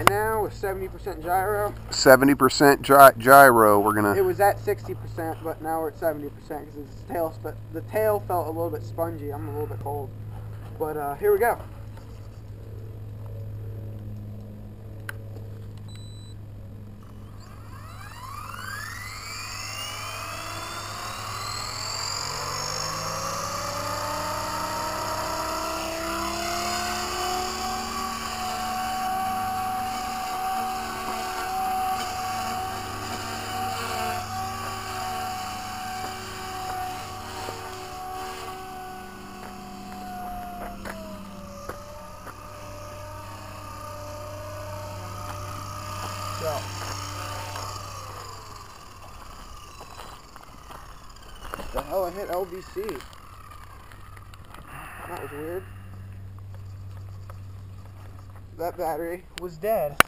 at now with 70% gyro. 70% gy- gyro. We're gonna. It was at 60%, but now we're at 70% because its tail, the tail felt a little bit spongy. I'm a little bit cold. But uh, here we go. The hell I hit LVC. That was weird. That battery was dead.